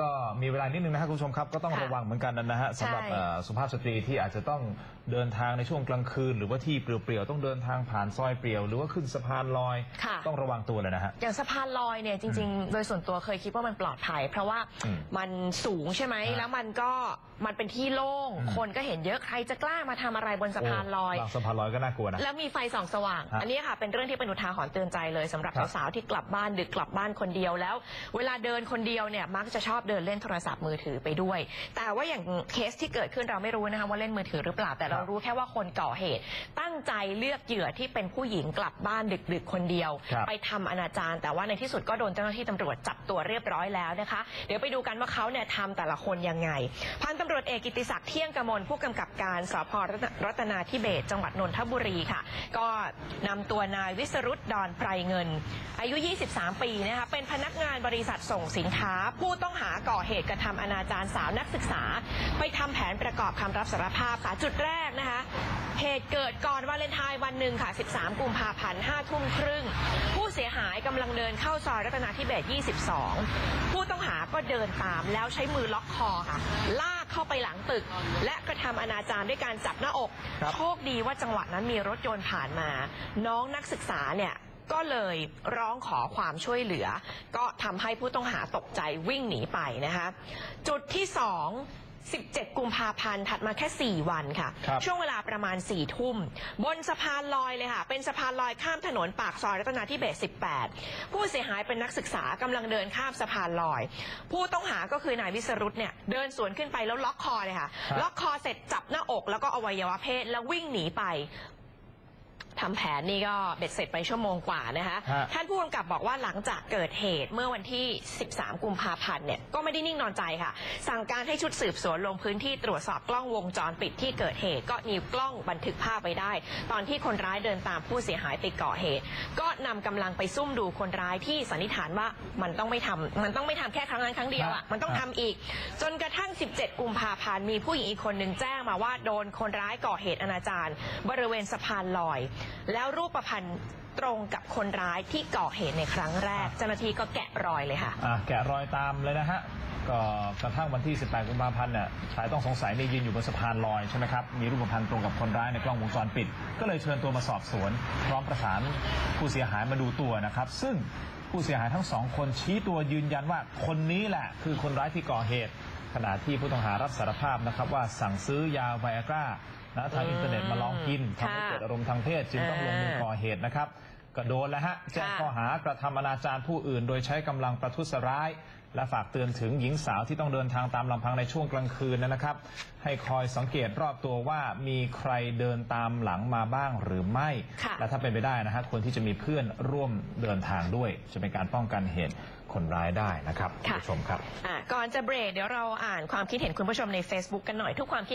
ก็มีเวลานิดนึงนะครับคุณผู้ชมครับก็ต้องค่ะระวังเหมือนกันนะฮะสำหรับใช่เอ่อสุภาพสตรีที่อาจจะต้องเดินทางในช่วงกลางคืน หรือว่าที่เปลี่ยวๆต้องเดินทางผ่านซอยเปลี่ยว หรือว่าขึ้นสะพานลอยค่ะ ต้องระวังตัวเลยนะฮะ อย่างสะพานลอยเนี่ยจริง ๆ โดยส่วนตัวเคยคิดว่ามันปลอดภัย เพราะว่าอืมมันสูงใช่ไหมฮะแล้วมันก็ มันเป็นที่โล่ง อืม คนก็เห็นเยอะใครจะกล้ามาทำอะไรบนสะพานลอย บางสะพานลอยก็น่ากลัวนะ แล้วมีไฟส่องสว่าง ฮะอันนี้ค่ะเป็นเรื่องที่เป็นอุทาหรณ์เตือนใจเลยสำหรับครับสาวๆที่กลับบ้านดึกกลับบ้านคนเดียวแล้ว เวลาเดินคนเดียวเนี่ยมักจะชอบเดินเล่นโทรศัพท์มือถือไปด้วย แต่ว่าอย่างเคสที่เกิดขึ้นเราไม่รู้นะคะว่าเล่นมือถือหรือเปล่าแต่เรารู้แค่ว่าคนก่อเหตุ ตั้งใจเลือกเหยื่อที่เป็นผู้หญิงกลับบ้านดึก ๆ คนเดียว ครับไปทำอนาจารแต่ว่าในที่สุดก็โดนเจ้าหน้าที่ตำรวจจับตัวเรียบร้อยแล้วนะคะ เดี๋ยวไปดูกันว่าเขาเนี่ยทำแต่ละคนยังไงพันตำรวจตรวจเอกกิติศักดิ์เที่ยงกมลผู้กำกับการสพรัตนาธิเบศจังหวัดนนทบุรีค่ะ ก็นำตัวนายวิสรุตดอนไพรเงิน อายุ 23 ปีนะคะเป็นพนักงานบริษัทส่งสินค้า ผู้ต้องหาก่อเหตุกระทำอนาจารสาวนักศึกษา ไปทำแผนประกอบคำรับสารภาพค่ะจุดแรกนะคะเหตุเกิดก่อนวาเลนไทน์วันหนึ่งค่ะ 13 กุมภาพันธ์ 5 ทุ่มครึ่ง ผู้เสียหายกำลังเดินเข้าซอยรัตนาธิเบศ22 ผู้ต้องหาก็เดินตามแล้วใช้มือล็อกคอค่ะลาก เข้าไปหลังตึก และกระทำอนาจารด้วยการจับหน้าอกครับโชคดีว่าจังหวะนั้นมีรถยนต์ผ่านมา น้องนักศึกษาเนี่ยก็เลยร้องขอความช่วยเหลือ ก็ทำให้ผู้ต้องหาตกใจวิ่งหนีไปนะคะ จุดที่2 17 กุมภาพันธ์ถัดมาแค่ 4 วันค่ะ ครับ ช่วงเวลาประมาณ 4 ทุ่ม บนสะพานลอยเลยค่ะ เป็นสะพานลอยข้ามถนนปากซอยรัตนาธิเบศ18 ผู้เสียหายเป็นนักศึกษากำลังเดินข้ามสะพานลอย ผู้ต้องหาก็คือนายวิสรุตเนี่ยเดินสวนขึ้นไปแล้วล็อกคอเลยค่ะ ครับ ล็อกคอเสร็จจับหน้าอกแล้วก็อวัยวะเพศแล้ววิ่งหนีไป ทำแผนนี่ก็เบ็ดเสร็จไปชั่วโมงกว่านะคะ ฮะ ท่านผู้กำกับบอกว่าหลังจากเกิดเหตุเมื่อวันที่ 13 กุมภาพันธ์เนี่ยก็ไม่ได้นิ่งนอนใจค่ะ สั่งการให้ชุดสืบสวนลงพื้นที่ตรวจสอบกล้องวงจรปิดที่เกิดเหตุ ก็มีกล้องบันทึกภาพไว้ได้ ตอนที่คนร้ายเดินตามผู้เสียหายไปก่อเหตุ ก็นำกำลังไปซุ่มดูคนร้ายที่สันนิษฐานว่ามันต้องไม่ทำมันต้องไม่ทำแค่ครั้งนั้นครั้งเดียวอะมันต้องทำอีก จนกระทั่ง 17 กุมภาพันธ์มีผู้หญิงอีกคนหนึ่งแจ้งมาว่าโดนคนร้ายก่อเหตุอนาจารบริเวณสะพานลอยแล้วรูปพันธ์ตรงกับคนร้ายที่ก่อเหตุในครั้งแรก เจ้าหน้าที่ก็แกะรอยเลยค่ะ อะแกะรอยตามเลยนะฮะ ก็กระทั่งวันที่ 18 กุมภาพันธ์เนี่ยชายต้องสงสัยเนี่ยยืนอยู่บนสะพานลอยใช่ไหมครับ มีรูปพรรณตรงกับคนร้ายในกล้องวงจรปิด ก็เลยเชิญตัวมาสอบสวน พร้อมประสานผู้เสียหายมาดูตัวนะครับ ซึ่งผู้เสียหายทั้งสองคนชี้ตัวยืนยันว่าคนนี้แหละ คือคนร้ายที่ก่อเหตุ ขณะที่ผู้ต้องหารับสารภาพนะครับว่าสั่งซื้อยาไวอากร้า นะทางอินเทอร์เน็ตมาลองกินทำให้ค่ะเกิดอารมณ์ทางเพศจึงต้องลงมือก่อเหตุนะครับก็โดนแล้วฮะแจ้งข้อหากระทำอนาจารผู้อื่น โดยใช้กำลังประทุษร้าย และฝากเตือนถึงหญิงสาวที่ต้องเดินทางตามลำพังในช่วงกลางคืนนะครับ ให้คอยสังเกตรอบตัวว่ามีใครเดินตามหลังมาบ้างหรือไม่ค่ะและถ้าเป็นไปได้นะฮะควรที่จะมีเพื่อนร่วมเดินทางด้วย จะเป็นการป้องกันเหตุคนร้ายได้นะครับคุณค่ะผู้ชมครับอะก่อนจะเบรกเดี๋ยวเราอ่านความคิดเห็นคุณผู้ชมใน Facebook กันหน่อยทุกความคิด